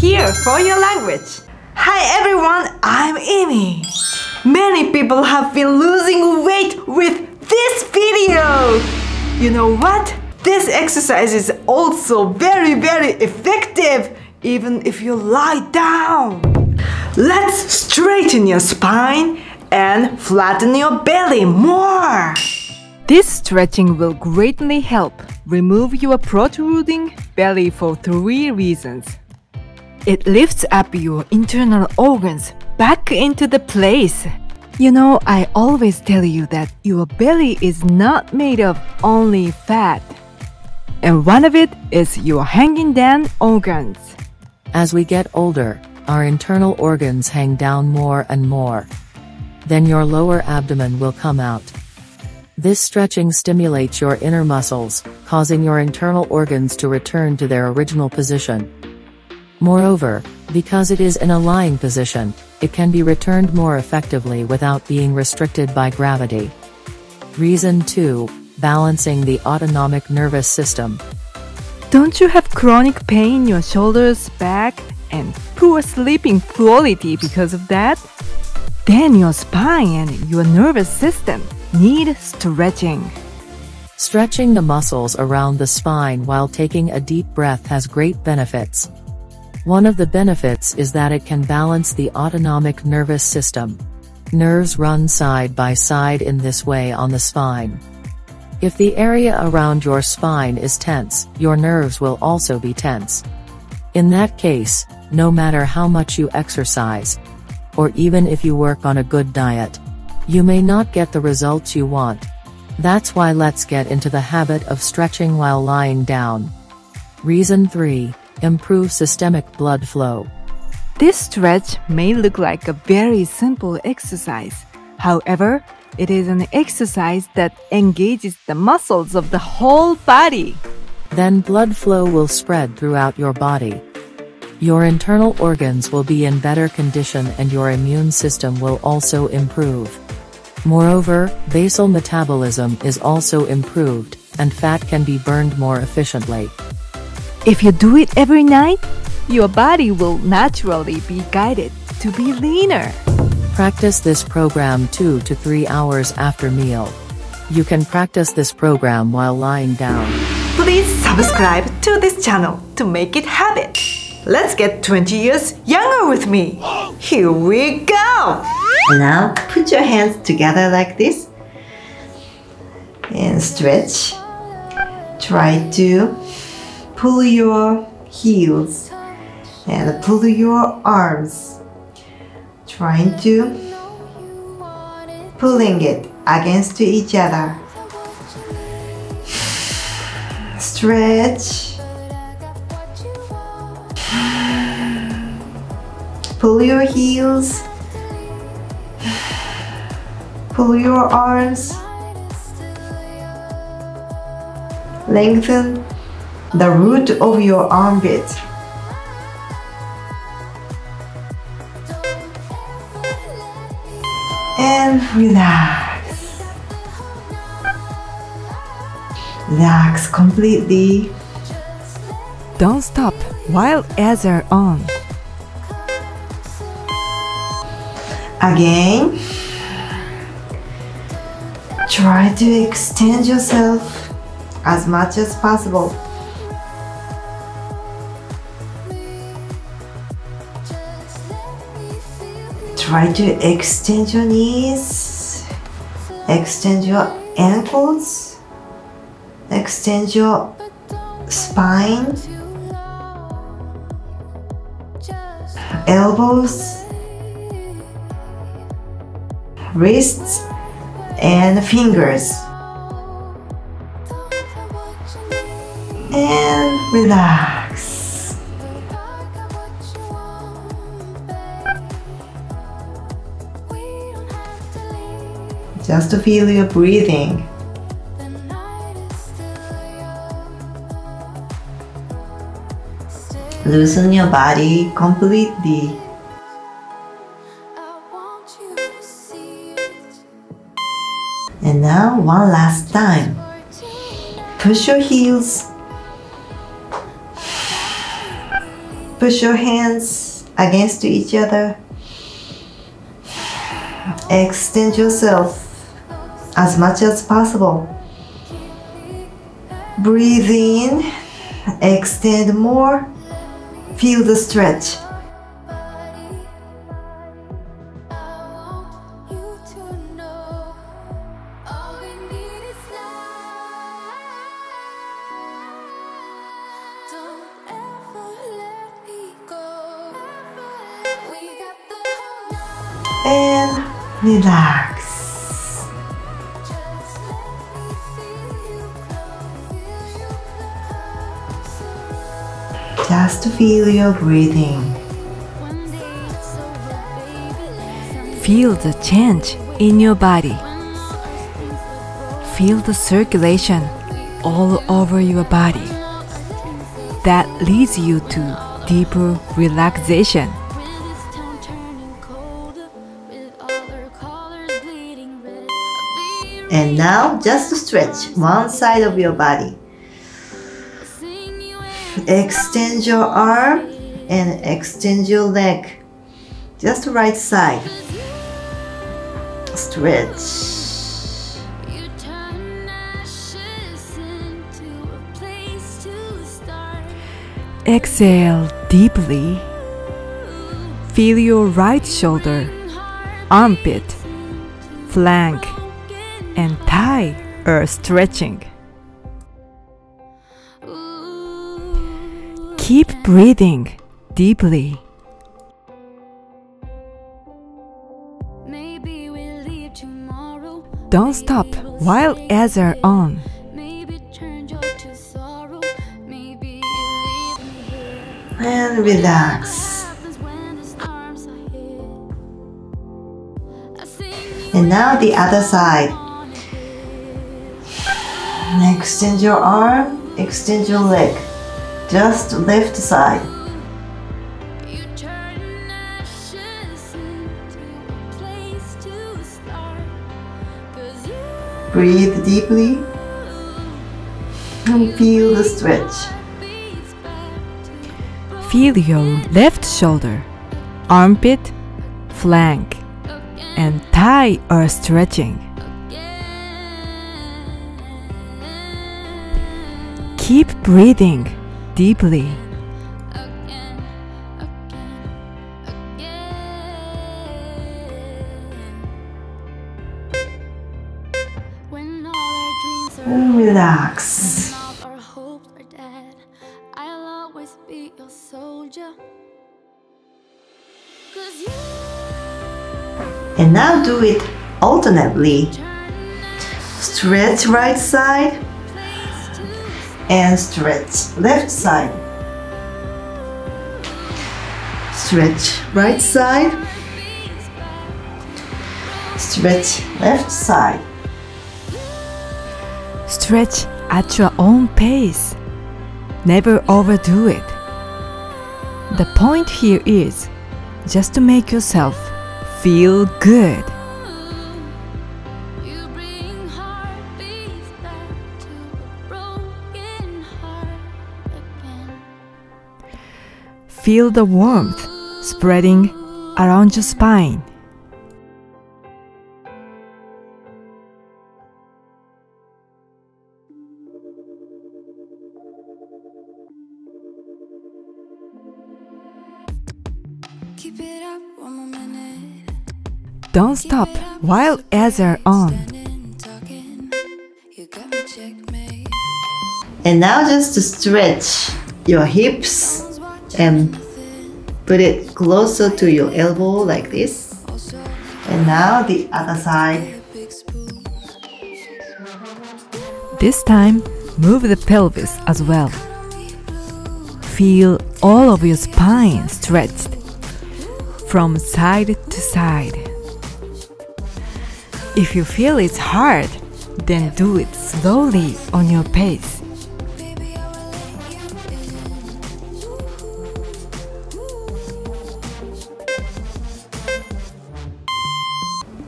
here for your language. Hi everyone, I'm Imi. Many people have been losing weight with this video. You know what? This exercise is also very very effective even if you lie down. Let's straighten your spine and flatten your belly more. This stretching will greatly help remove your protruding belly for three reasons. It lifts up your internal organs back into the place. You know, I always tell you that your belly is not made of only fat. And one of it is your hanging down organs. As we get older, our internal organs hang down more and more. Then your lower abdomen will come out. This stretching stimulates your inner muscles, causing your internal organs to return to their original position. Moreover, because it is in a lying position, it can be returned more effectively without being restricted by gravity. Reason 2. Balancing the autonomic nervous system. Don't you have chronic pain in your shoulders, back, and poor sleeping quality because of that? Then your spine and your nervous system need stretching. Stretching the muscles around the spine while taking a deep breath has great benefits. One of the benefits is that it can balance the autonomic nervous system. Nerves run side by side in this way on the spine. If the area around your spine is tense, your nerves will also be tense. In that case, no matter how much you exercise, or even if you work on a good diet, you may not get the results you want. That's why let's get into the habit of stretching while lying down. Reason 3. Improve systemic blood flow. This stretch may look like a very simple exercise. However, it is an exercise that engages the muscles of the whole body. Then blood flow will spread throughout your body. Your internal organs will be in better condition and your immune system will also improve. Moreover, basal metabolism is also improved, and fat can be burned more efficiently. If you do it every night, your body will naturally be guided to be leaner. Practice this program 2 to 3 hours after meal. You can practice this program while lying down. Please subscribe to this channel to make it habit. Let's get 20 years younger with me. Here we go. Now put your hands together like this and stretch. Try to pull your heels and pull your arms. Trying to pulling it against each other. Stretch. Pull your heels. Pull your arms. Lengthen the root of your armpit. And relax. Relax completely. Don't stop while ads are on. Again. Try to extend yourself as much as possible. Try to extend your knees, extend your ankles, extend your spine, elbows, wrists, and fingers. And relax. Just to feel your breathing. Loosen your body completely. And now one last time. Push your heels Push your hands against each other. Extend yourself as much as possible. Breathe in, extend more, feel the stretch. And relax. Just feel your breathing. Feel the change in your body. Feel the circulation all over your body. That leads you to deeper relaxation. And now just stretch one side of your body. Extend your arm and extend your leg. Just right side. Stretch. Exhale deeply. Feel your right shoulder, armpit, flank, and thigh are stretching. Breathing deeply. Don't stop while ads are on. And relax. And now the other side. Extend your arm, extend your leg. Just left side. Breathe deeply and feel the stretch. Feel your left shoulder, armpit, flank, and thigh are stretching. Keep breathing deeply. Relax. Our hopes are dead. I'll always be your soldier. And now do it alternately. Stretch right side and stretch left side. Stretch right side. Stretch left side. Stretch at your own pace. Never overdo it. The point here is just to make yourself feel good. Feel the warmth spreading around your spine. Keep it up one more minute. Don't stop while ads are on. Standing, talking. You got me checkmate. And now just to stretch your hips and put it closer to your elbow like this. And now the other side. This time, move the pelvis as well. Feel all of your spine stretched from side to side. If you feel it's hard, then do it slowly on your pace.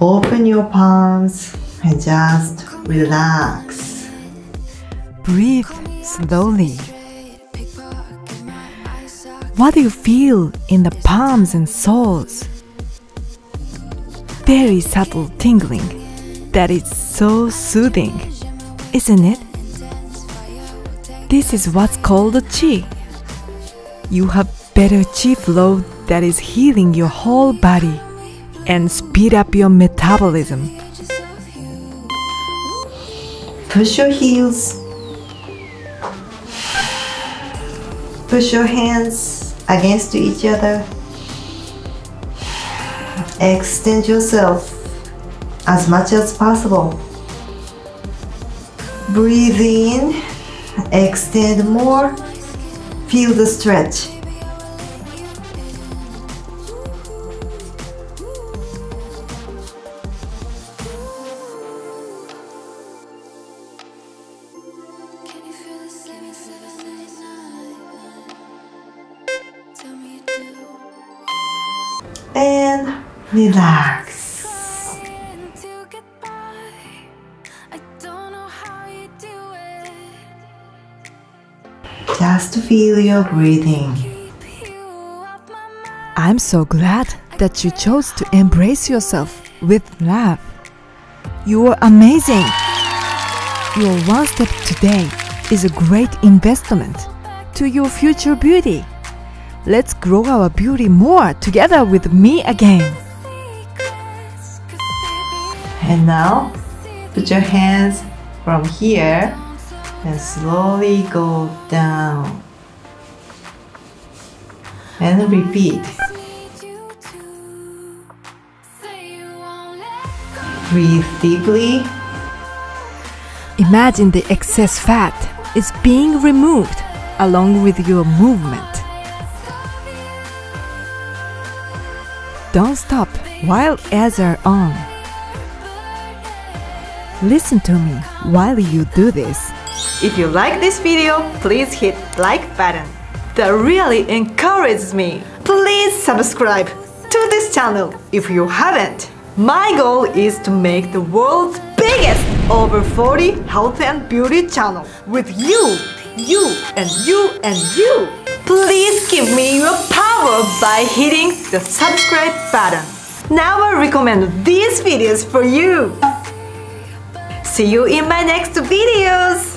Open your palms and just relax. Breathe slowly. What do you feel in the palms and soles? Very subtle tingling that is so soothing, isn't it? This is what's called a chi. You have better chi flow that is healing your whole body and speed up your metabolism. Push your heels. Push your hands against each other. Extend yourself as much as possible. Breathe in, extend more, feel the stretch. It. Just feel your breathing. I'm so glad that you chose to embrace yourself with love. You are amazing. Your one step today is a great investment to your future beauty. Let's grow our beauty more together with me again. And now, put your hands from here and slowly go down. And repeat. Breathe deeply. Imagine the excess fat is being removed along with your movement. Don't stop while ads are on. Listen to me while you do this. If you like this video, please hit like button. That really encourages me. Please subscribe to this channel if you haven't. My goal is to make the world's biggest over 40 health and beauty channel with you, you, and you, and you. Please give me your power by hitting the subscribe button. Now I recommend these videos for you. See you in my next videos.